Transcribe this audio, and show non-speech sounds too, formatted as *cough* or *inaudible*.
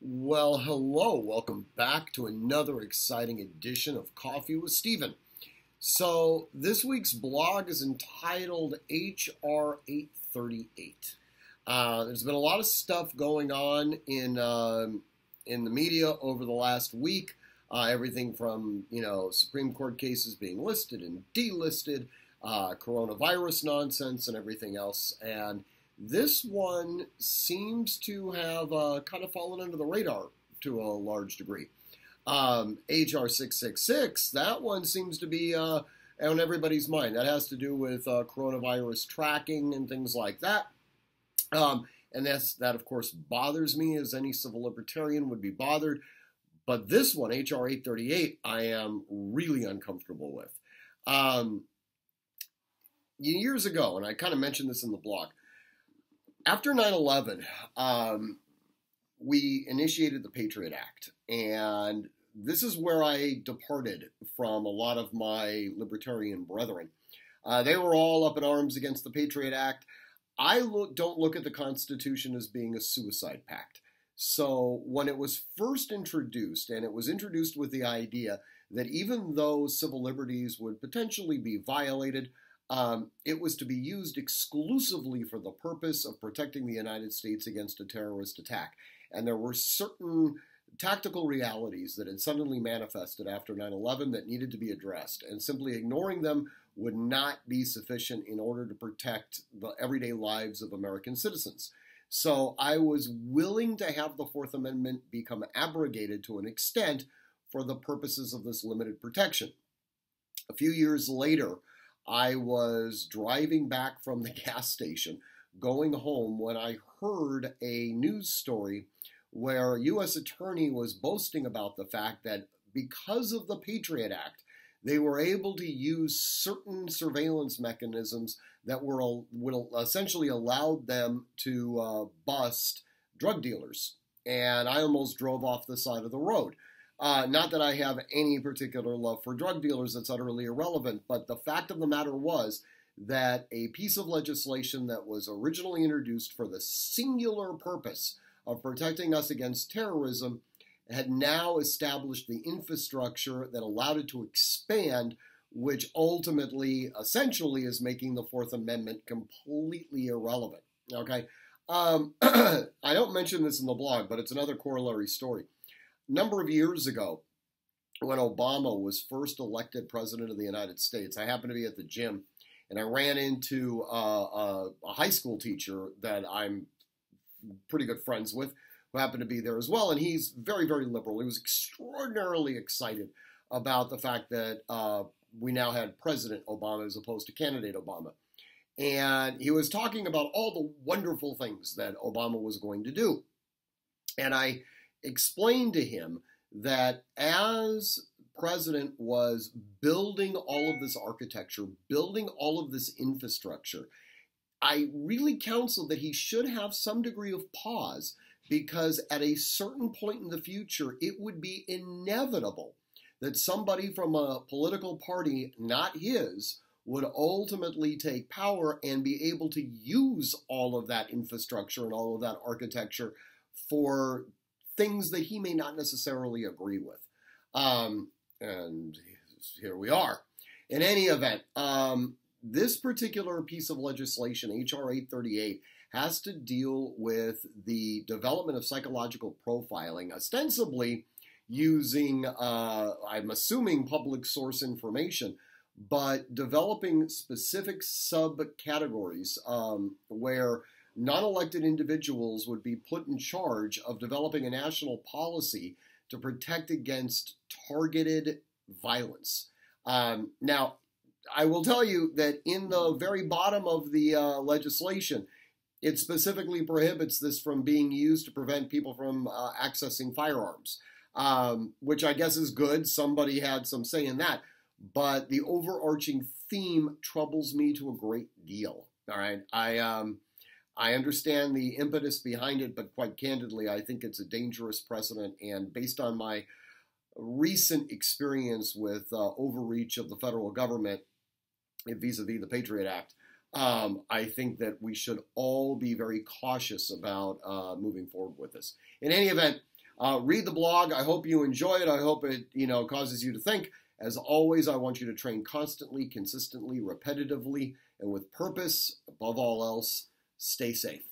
Well, hello. Welcome back to another exciting edition of Coffee with Steven. So, this week's blog is entitled HR 838. Uh, there's been a lot of stuff going on in um, in the media over the last week. Uh, everything from you know Supreme Court cases being listed and delisted, uh, coronavirus nonsense, and everything else. And this one seems to have uh, kind of fallen under the radar to a large degree. Um, HR 666, that one seems to be uh, on everybody's mind. That has to do with uh, coronavirus tracking and things like that. Um, and that's, that, of course, bothers me as any civil libertarian would be bothered. But this one, HR 838, I am really uncomfortable with. Um, years ago, and I kind of mentioned this in the blog, after 9 11, um, we initiated the Patriot Act. And this is where I departed from a lot of my libertarian brethren. Uh, they were all up in arms against the Patriot Act. I look, don't look at the Constitution as being a suicide pact. So when it was first introduced, and it was introduced with the idea that even though civil liberties would potentially be violated, um, it was to be used exclusively for the purpose of protecting the United States against a terrorist attack. And there were certain tactical realities that had suddenly manifested after 9 11 that needed to be addressed. And simply ignoring them would not be sufficient in order to protect the everyday lives of American citizens. So I was willing to have the Fourth Amendment become abrogated to an extent for the purposes of this limited protection. A few years later, I was driving back from the *laughs* gas station going home when I heard a news story where a U.S. attorney was boasting about the fact that because of the Patriot Act, they were able to use certain surveillance mechanisms that were would essentially allowed them to uh, bust drug dealers. And I almost drove off the side of the road. Uh, not that I have any particular love for drug dealers, that's utterly irrelevant, but the fact of the matter was that a piece of legislation that was originally introduced for the singular purpose of protecting us against terrorism had now established the infrastructure that allowed it to expand, which ultimately, essentially, is making the Fourth Amendment completely irrelevant. Okay? Um, *clears throat* I don't mention this in the blog, but it's another corollary story number of years ago, when Obama was first elected president of the United States, I happened to be at the gym and I ran into uh, a, high school teacher that I'm pretty good friends with, who happened to be there as well. And he's very, very liberal. He was extraordinarily excited about the fact that uh, we now had President Obama as opposed to candidate Obama. And he was talking about all the wonderful things that Obama was going to do. And I explained to him that as president was building all of this architecture, building all of this infrastructure, I really counseled that he should have some degree of pause because at a certain point in the future, it would be inevitable that somebody from a political party, not his, would ultimately take power and be able to use all of that infrastructure and all of that architecture for things that he may not necessarily agree with. Um, and here we are. In any event, um, this particular piece of legislation, H.R. 838, has to deal with the development of psychological profiling, ostensibly using, uh, I'm assuming, public source information, but developing specific subcategories um, where non elected individuals would be put in charge of developing a national policy to protect against targeted violence. Um, now, I will tell you that in the very bottom of the uh, legislation, it specifically prohibits this from being used to prevent people from uh, accessing firearms, um, which I guess is good. Somebody had some say in that. But the overarching theme troubles me to a great deal. All right. I. Um, I understand the impetus behind it, but quite candidly, I think it's a dangerous precedent. And based on my recent experience with uh, overreach of the federal government vis a vis the Patriot Act, um, I think that we should all be very cautious about uh, moving forward with this. In any event, Uh, read the blog. I hope you enjoy it. I hope it you know causes you to think. As always, I want you to train constantly, consistently, repetitively, and with purpose. Above all else, stay safe.